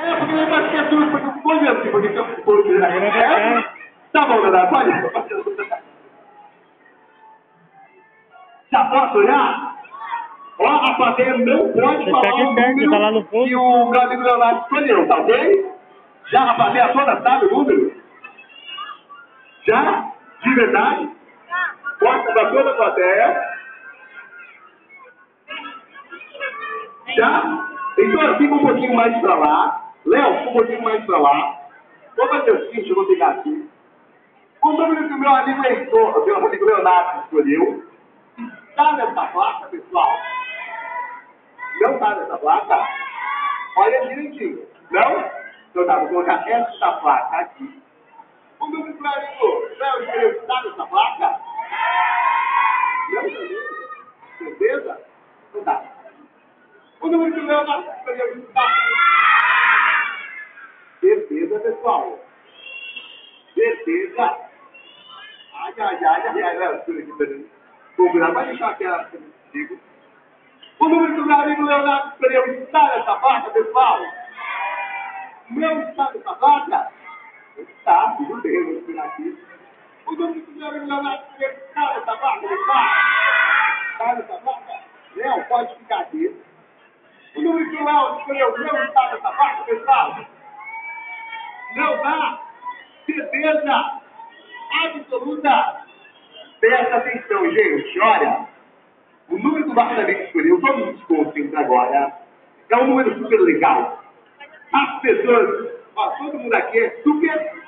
É, porque ele vai ser tudo, porque eu vou ver, porque eu ver. É? Tá bom, Leonardo, pode. Já posso olhar? Ó, a plateia não pode Você falar o número tá lá no fundo. que o meu amigo Leonardo escolheu, tá ok? Já a plateia toda sabe o número? Já? De verdade? Mostra pra toda a plateia. Já? Então, fica um pouquinho mais pra lá. Léo, um pouquinho mais pra lá. Fazer o seguinte, eu vou pegar aqui. O número que o meu amigo Heitor, meu amigo Leonardo escolheu, está nessa placa, pessoal? Não está nessa placa? Olha direitinho. Não? Então tá, vou colocar essa placa aqui. O número que o meu amigo Léo escolheu está nessa placa? Não também? Certeza? Então tá. O número que o Leonardo escolheu está. Certeza, pessoal? Certeza? Ai, ai, ai, ai, ai. Combinado, vai deixar aquela comigo. O número que o meu amigo Leonardo escolheu está nessa placa, pessoal? Não está nessa placa? Está, tudo bem, vou tirar aqui. O número que o meu amigo Leonardo escolheu está nessa placa, pessoal? Está nessa placa? Léo, pode ficar aqui. O número que o Léo escolheu não está nessa placa, pessoal? Não dá? Certeza absoluta. Presta atenção, gente. Olha, o número que o amigo escolheu, todo mundo consciente agora, é um número super legal. As pessoas, ó, todo mundo aqui é super